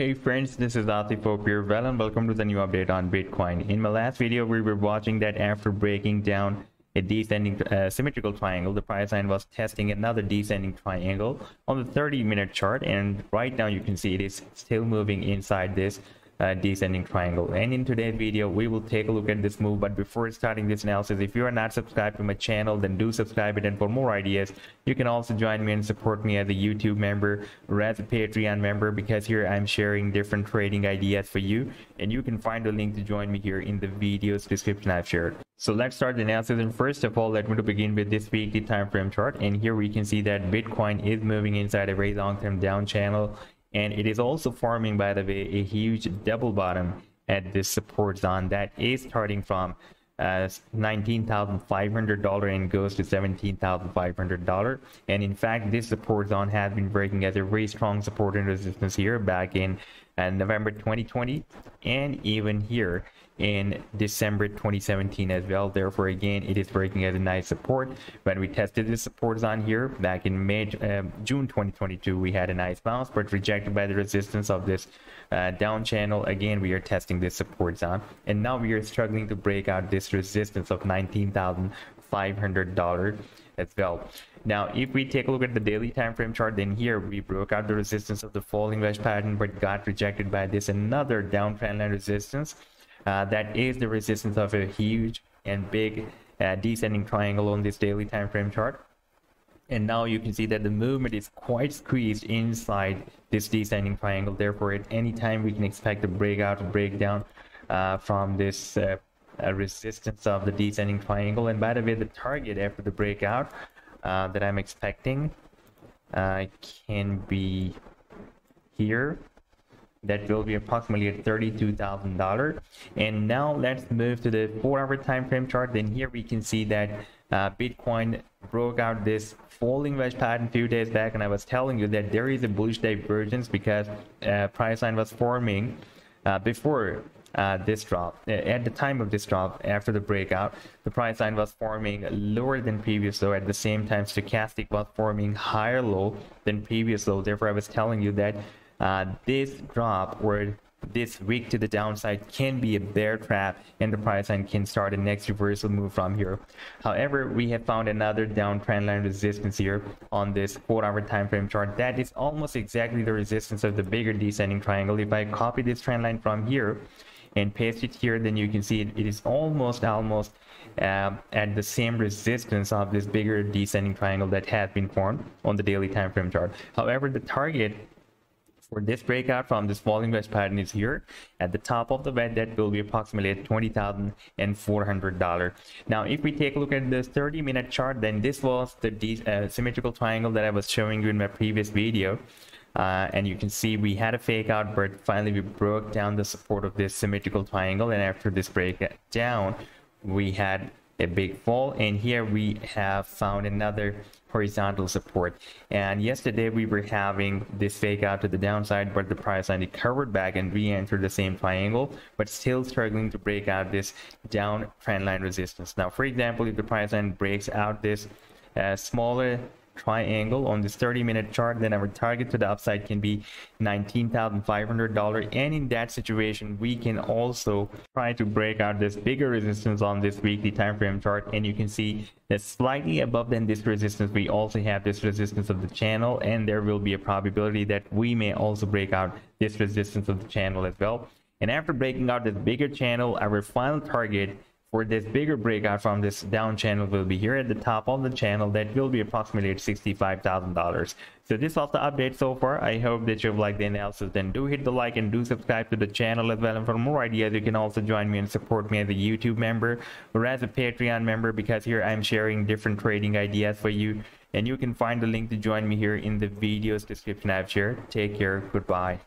Hey friends, this is Atif here. Well and welcome to the new update on Bitcoin. In my last video, we were watching that after breaking down a descending uh, symmetrical triangle, the price line was testing another descending triangle on the 30 minute chart. And right now you can see it is still moving inside this uh, descending triangle. And in today's video we will take a look at this move. But before starting this analysis if you are not subscribed to my channel then do subscribe it. And for more ideas you can also join me and support me as a youtube member or as a patreon member because here i'm sharing different trading ideas for you. And you can find the link to join me here in the video's description i've shared. So let's start the analysis. And first of all let me to begin with this weekly time frame chart. And here we can see that bitcoin is moving inside a very long-term down channel and it is also forming by the way a huge double bottom at this support zone that is starting from uh, $19,500 and goes to $17,500 and in fact this support zone has been breaking as a very strong support and resistance here back in uh, November 2020 and even here in December 2017 as well. Therefore, again, it is breaking as a nice support. When we tested the supports on here back in May, uh, June 2022, we had a nice bounce, but rejected by the resistance of this uh, down channel. Again, we are testing this support zone, and now we are struggling to break out this resistance of $19,500 as well. Now, if we take a look at the daily time frame chart, then here we broke out the resistance of the falling wedge pattern, but got rejected by this another downtrend line resistance uh, that is the resistance of a huge and big uh, descending triangle on this daily time frame chart. And now you can see that the movement is quite squeezed inside this descending triangle. Therefore at any time we can expect a breakout breakdown uh, from this uh, resistance of the descending triangle. And by the way the target after the breakout uh, that i'm expecting uh, can be here that will be approximately at $32,000 and now let's move to the four hour time frame chart. Then here we can see that uh, Bitcoin broke out this falling wedge pattern a few days back. And I was telling you that there is a bullish divergence because uh, price line was forming uh, before uh, this drop at the time of this drop after the breakout the price line was forming lower than previous low. At the same time stochastic was forming higher low than previous low. Therefore i was telling you that uh, this drop or this week to the downside can be a bear trap and the price line can start a next reversal move from here. However we have found another downtrend line resistance here on this four hour time frame chart. That is almost exactly the resistance of the bigger descending triangle. If i copy this trend line from here and paste it here then you can see it, it is almost almost uh, at the same resistance of this bigger descending triangle that has been formed on the daily time frame chart. However the target for this breakout from this falling wedge pattern is here. At the top of the bed that will be approximately at $20,400 now if we take a look at this 30 minute chart then this was the uh, symmetrical triangle that I was showing you in my previous video. Uh, and you can see we had a fake out but finally we broke down the support of this symmetrical triangle. And after this breakdown we had a big fall and here we have found another horizontal support. And yesterday we were having this fake out to the downside but the price line recovered back and re-entered the same triangle but still struggling to break out this down trend line resistance. Now for example if the price line breaks out this uh, smaller triangle on this 30 minute chart then our target to the upside can be $19,500 and in that situation we can also try to break out this bigger resistance on this weekly time frame chart. And you can see that slightly above than this resistance we also have this resistance of the channel. And there will be a probability that we may also break out this resistance of the channel as well. And after breaking out this bigger channel our final target for this bigger breakout from this down channel will be here at the top of the channel that will be approximately at $65,000. So this was the update so far. I hope that you've liked the analysis. Then do hit the like and do subscribe to the channel as well. And for more ideas, you can also join me and support me as a YouTube member or as a Patreon member because here I'm sharing different trading ideas for you. And you can find the link to join me here in the video's description I've shared. Take care. Goodbye.